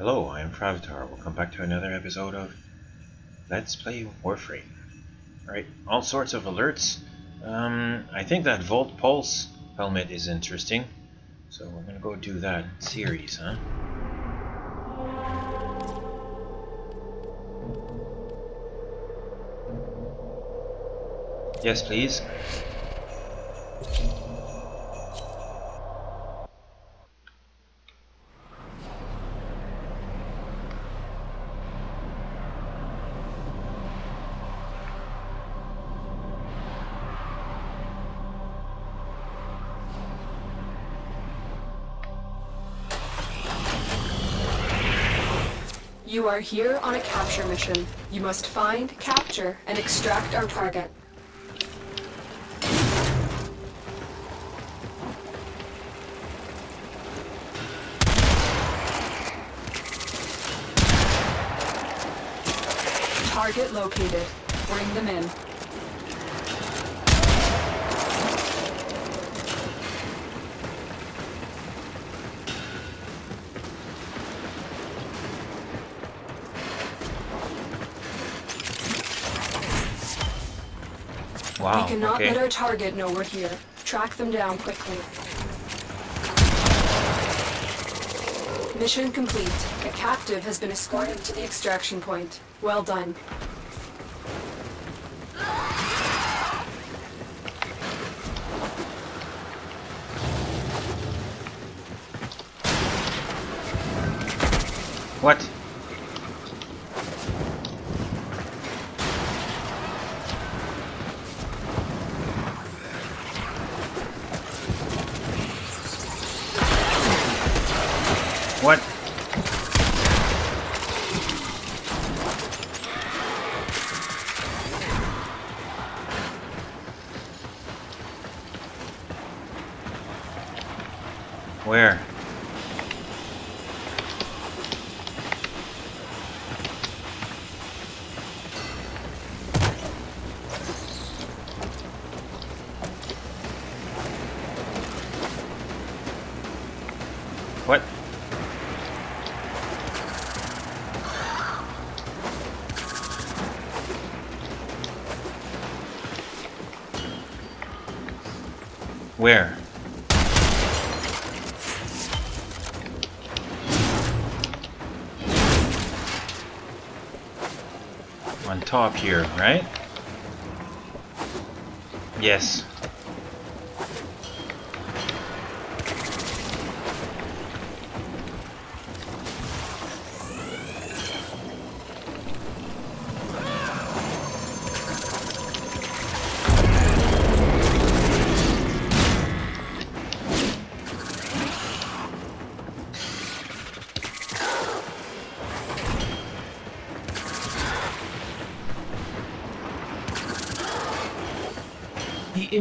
Hello, I am Fravatar. Welcome back to another episode of Let's Play Warframe. Alright, all sorts of alerts. Um, I think that Volt Pulse helmet is interesting. So we're gonna go do that series, huh? Yes, please. Are here on a capture mission. You must find, capture, and extract our target. Target located. Bring them in. Wow. we cannot okay. let our target know we're here. Track them down quickly. Mission complete. A captive has been escorted to the extraction point. Well done. What? What? Where? On top here, right? Yes.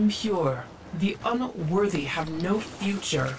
Impure, the unworthy have no future.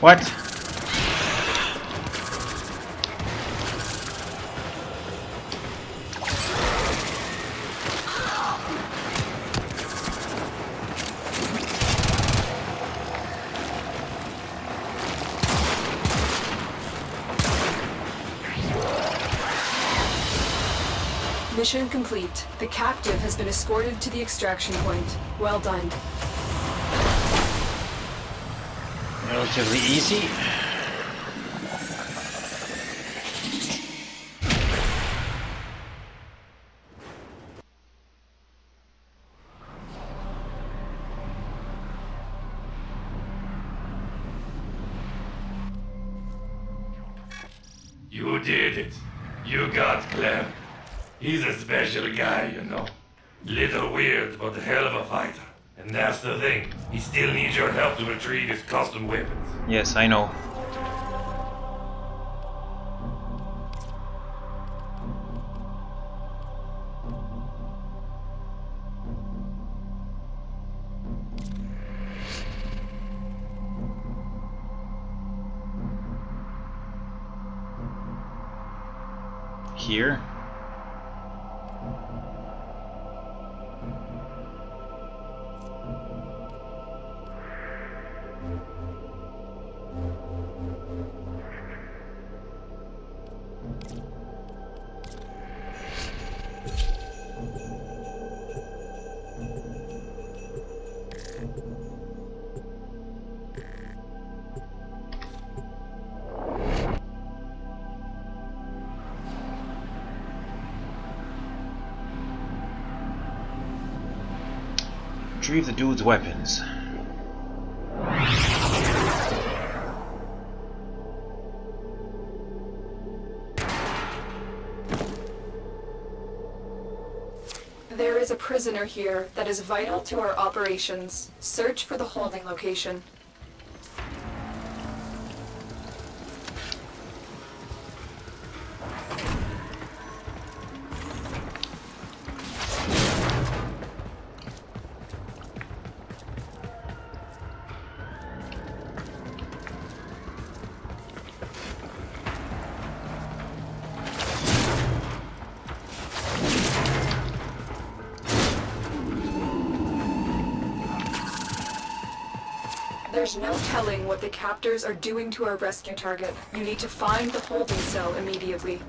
What? Mission complete. The captive has been escorted to the extraction point. Well done. Relatively easy. You did it. You got Clem. He's a special guy, you know. Little weird, but hell of a fighter. And that's the thing. He still needs your help to retrieve his custom weapons. Yes, I know. Here that is vital to our operations. Search for the holding location. No telling what the captors are doing to our rescue target. You need to find the holding cell immediately.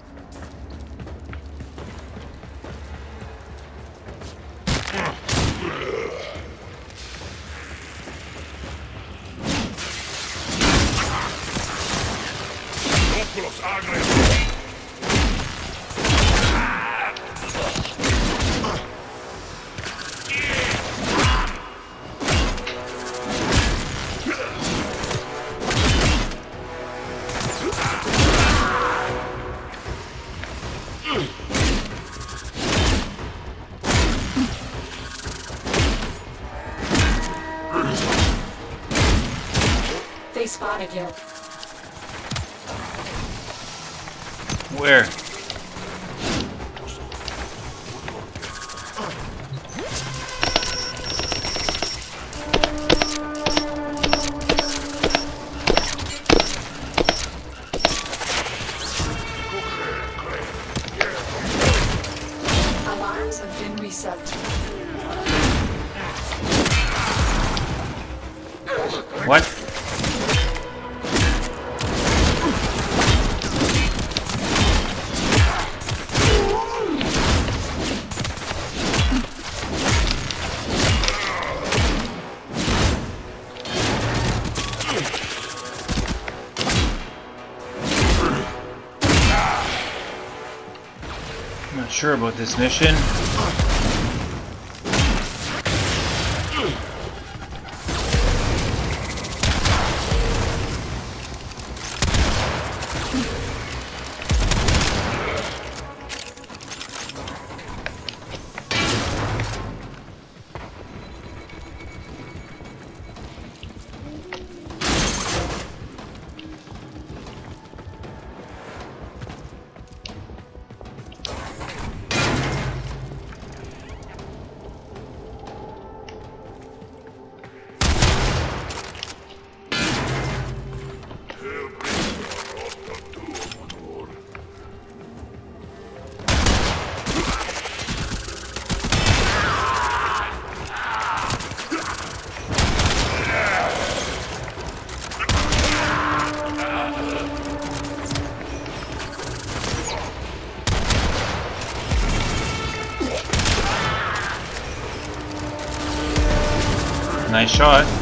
Where? About this mission. Nice shot.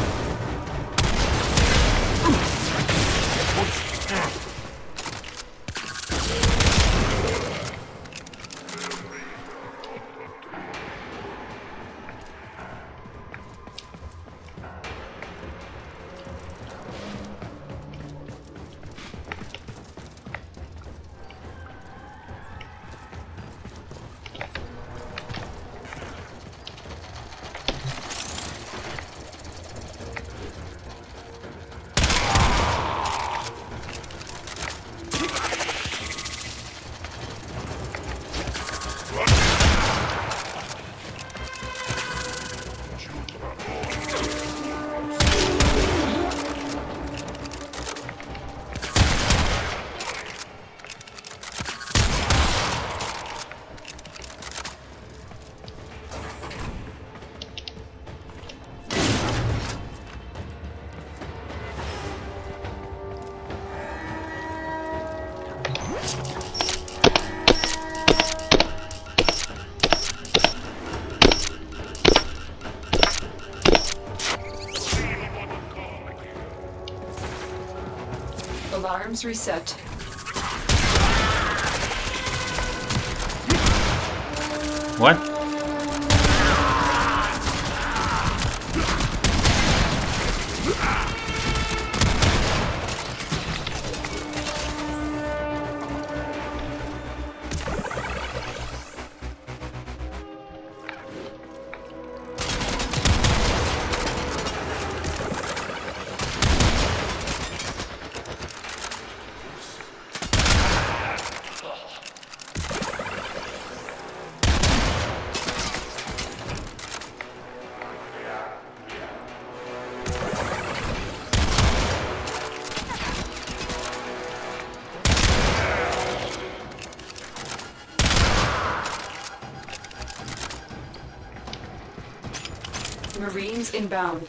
Reset. What? Marines inbound.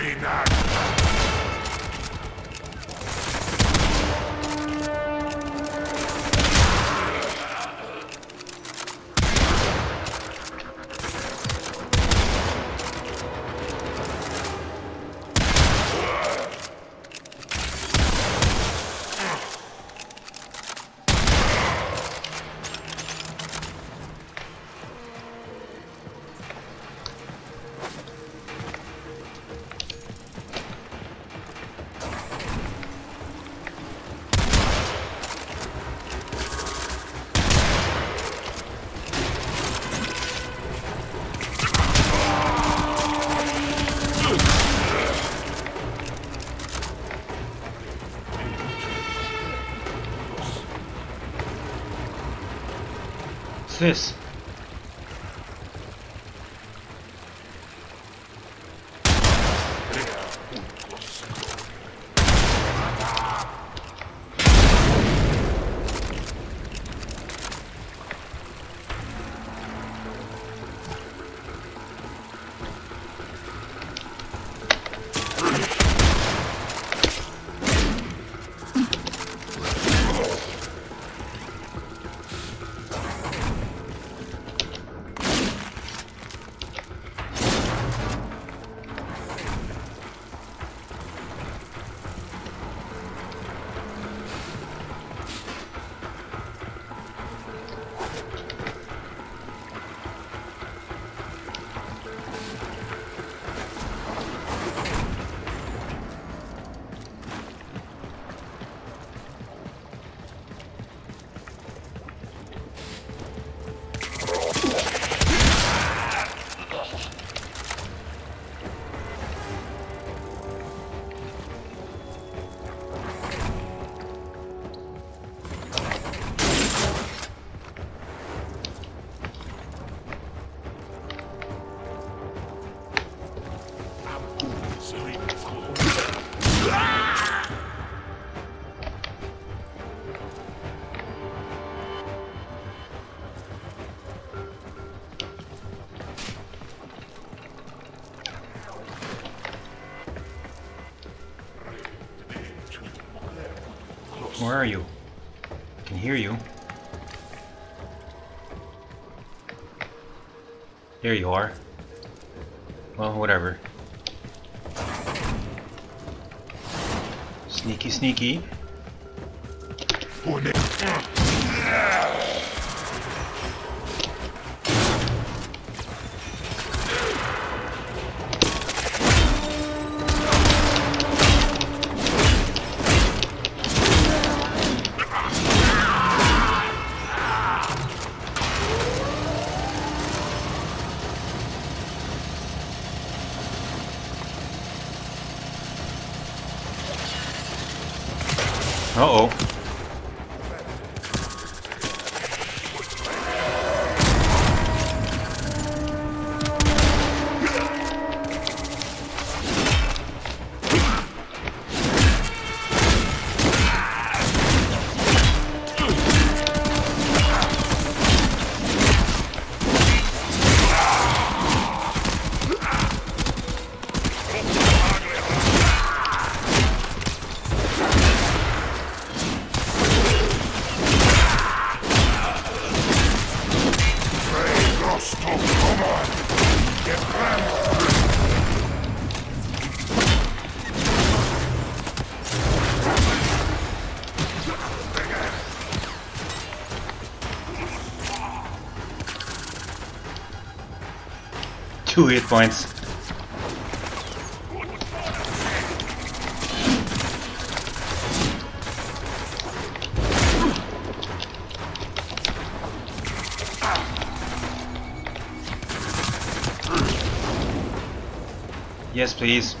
Three this? Where are you? I can hear you. There you are. Well, whatever. Sneaky, sneaky. Two hit points. Yes, please.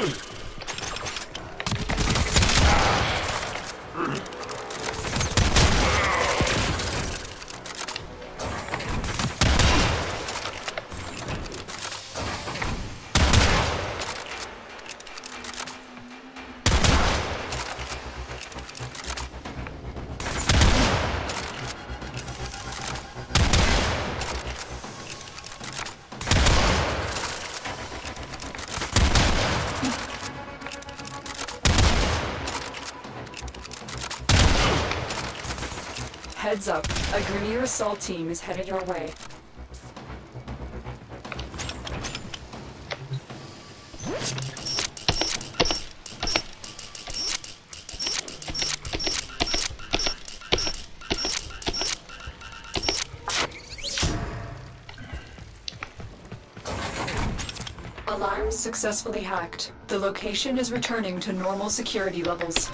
Heads a Grineer assault team is headed your way. Alarm successfully hacked. The location is returning to normal security levels.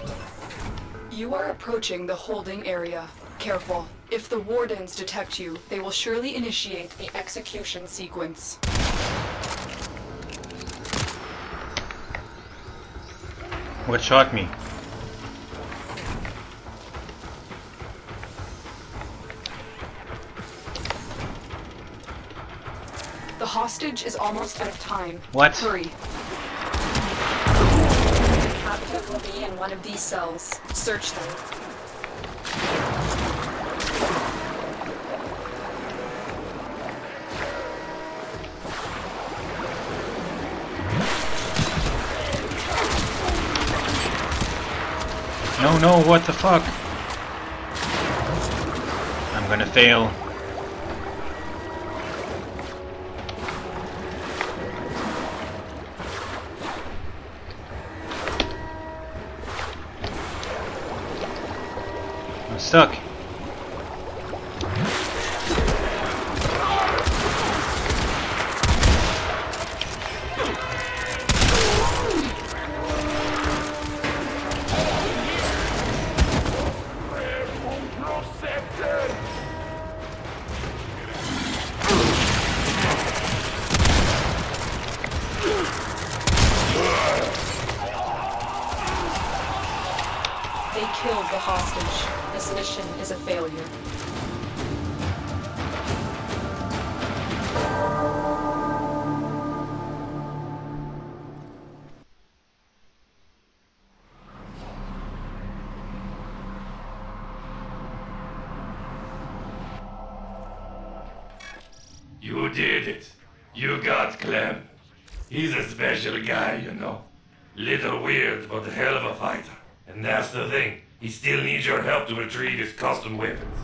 You are approaching the holding area. Careful. If the Wardens detect you, they will surely initiate the execution sequence. What shot me? The hostage is almost out of time. What? Hurry. The captive will be in one of these cells. Search them. No, no, what the fuck? I'm gonna fail. I'm stuck. You did it. You got Clem. He's a special guy, you know. Little weird, but a hell of a fighter. And that's the thing. He still needs your help to retrieve his custom weapons.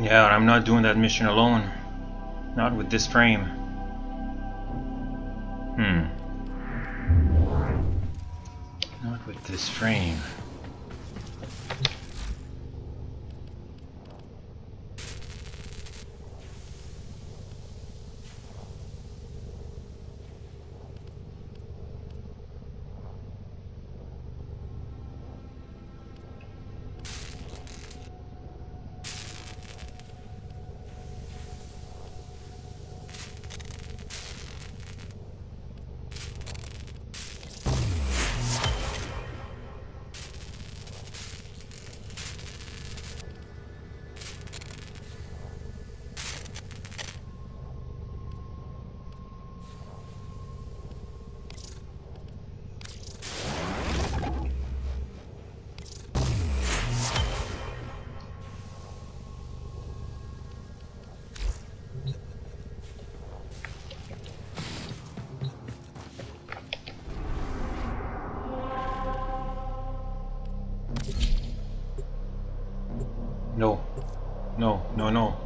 Yeah, I'm not doing that mission alone. Not with this frame. Hmm. Not with this frame. No, no,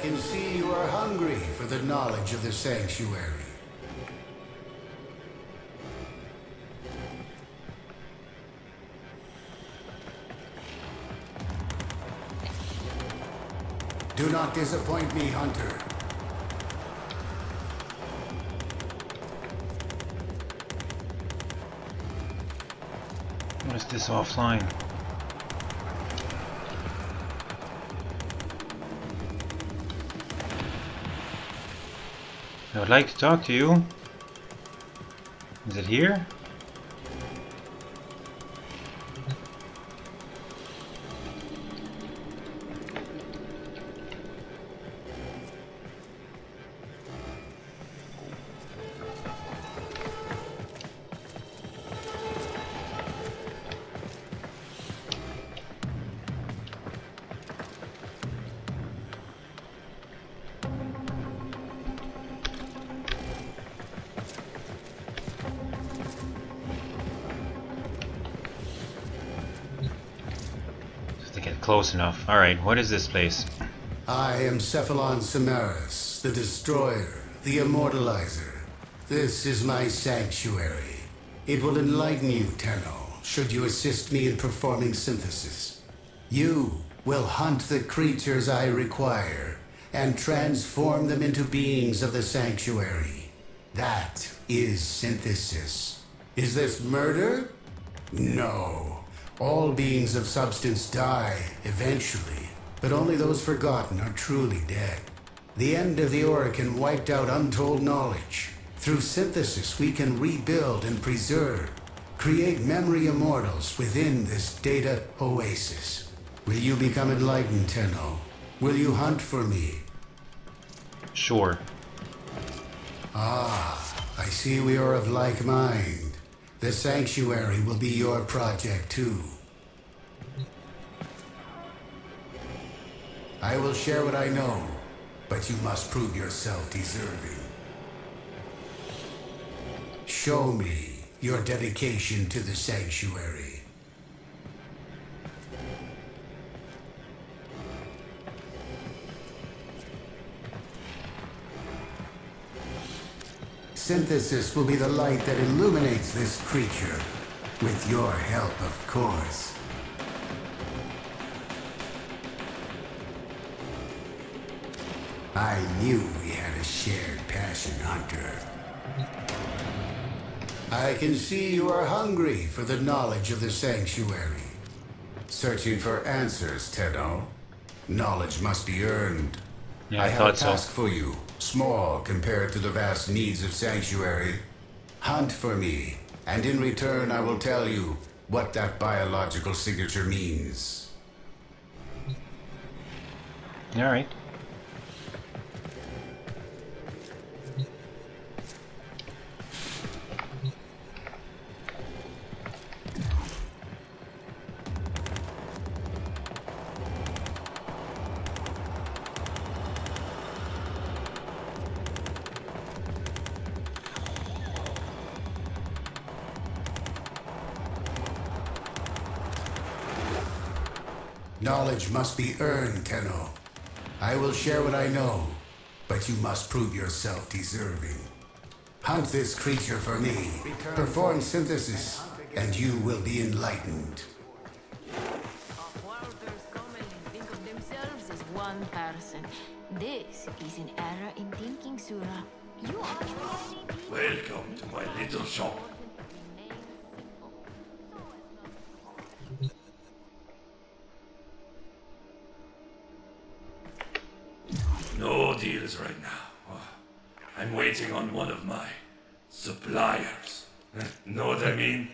can see you are hungry for the knowledge of the sanctuary. Do not disappoint me, Hunter. What is this offline? I would like to talk to you. Is it here? Close enough. Alright, what is this place? I am Cephalon Simaris, the Destroyer, the Immortalizer. This is my sanctuary. It will enlighten you, Tenno, should you assist me in performing synthesis. You will hunt the creatures I require and transform them into beings of the sanctuary. That is synthesis. Is this murder? No. All beings of substance die, eventually, but only those forgotten are truly dead. The end of the Orokin wiped out untold knowledge. Through synthesis, we can rebuild and preserve, create memory immortals within this data oasis. Will you become enlightened, Tenno? Will you hunt for me? Sure. Ah, I see we are of like mind. The sanctuary will be your project too. I will share what I know, but you must prove yourself deserving. Show me your dedication to the sanctuary. Synthesis will be the light that illuminates this creature. With your help, of course. I knew we had a shared passion, Hunter. I can see you are hungry for the knowledge of the Sanctuary. Searching for answers, Tenno. Knowledge must be earned. Yeah, I, have thought a so. task for you, small compared to the vast needs of Sanctuary. Hunt for me, and in return I will tell you what that biological signature means. Alright. Knowledge must be earned, Tenno. I will share what I know, but you must prove yourself deserving. Hunt this creature for me. Perform synthesis, and you will be enlightened. One person. This is an error in thinking, Sura. You are Welcome to my little shop. I'm waiting on one of my suppliers. know what I mean?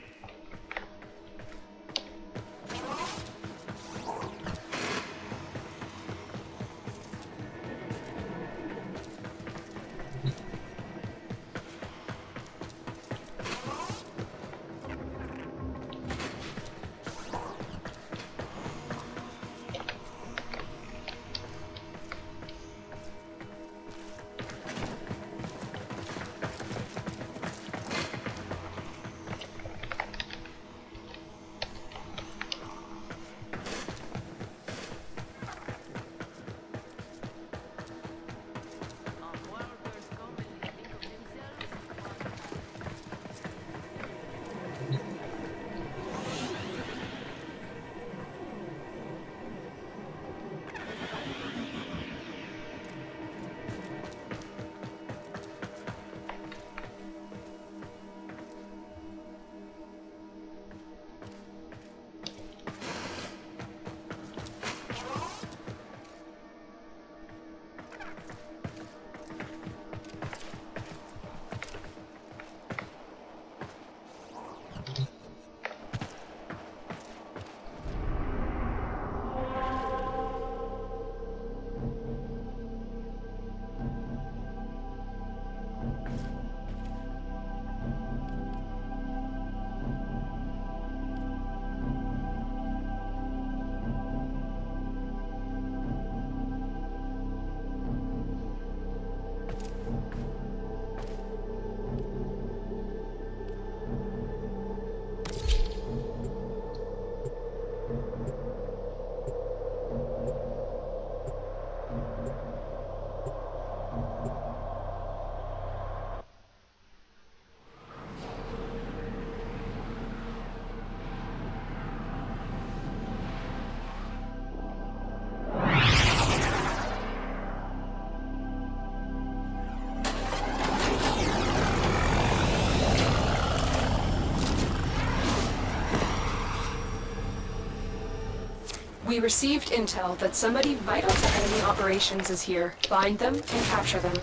Received intel that somebody vital to enemy operations is here. Find them and capture them.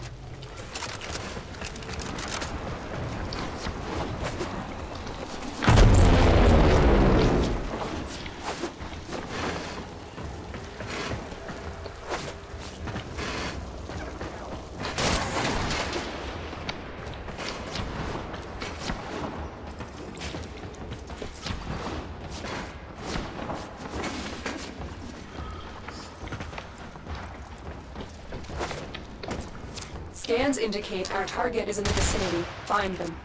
Our target is in the vicinity. Find them.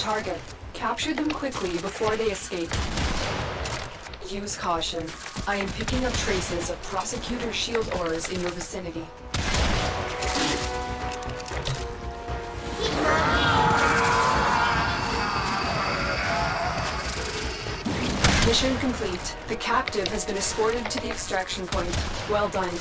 Target. Capture them quickly before they escape. Use caution. I am picking up traces of prosecutor shield ores in your vicinity. Mission complete. The captive has been escorted to the extraction point. Well done.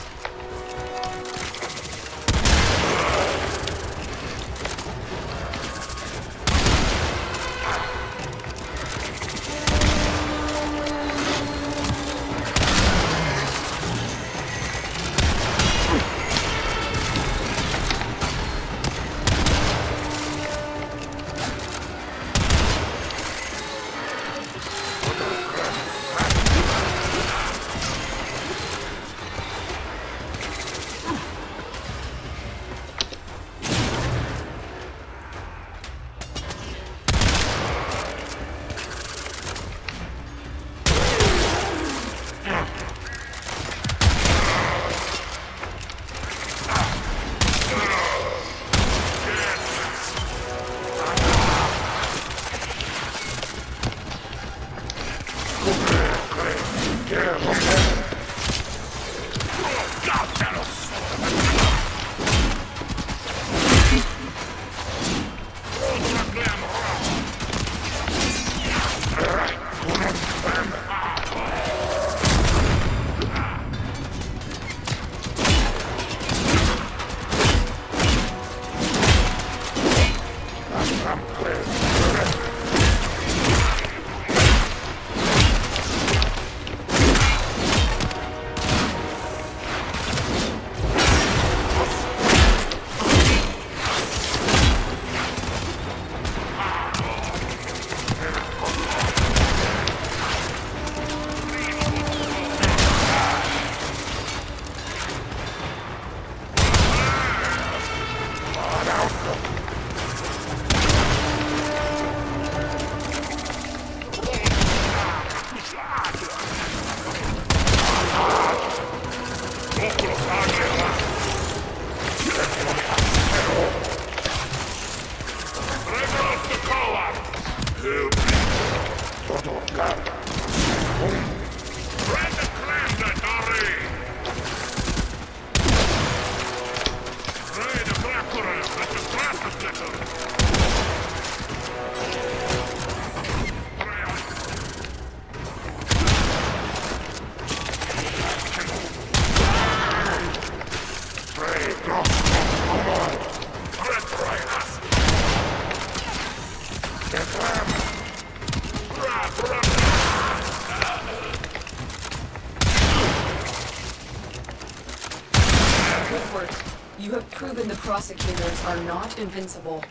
are not invincible.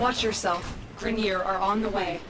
Watch yourself. Grineer are on the way.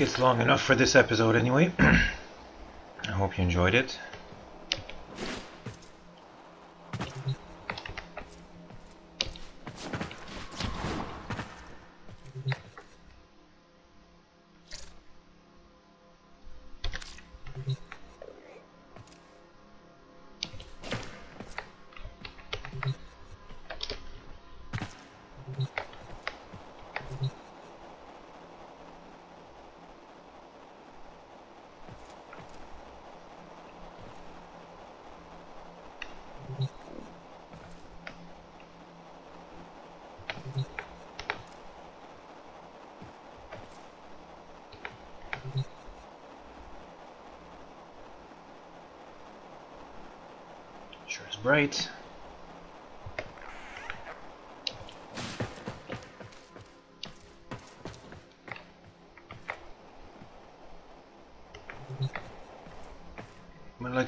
It's long enough for this episode anyway. I hope you enjoyed it.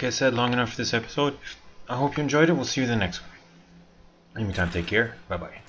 Like I said, long enough for this episode. I hope you enjoyed it. We'll see you in the next one. In the meantime, take care. Bye bye.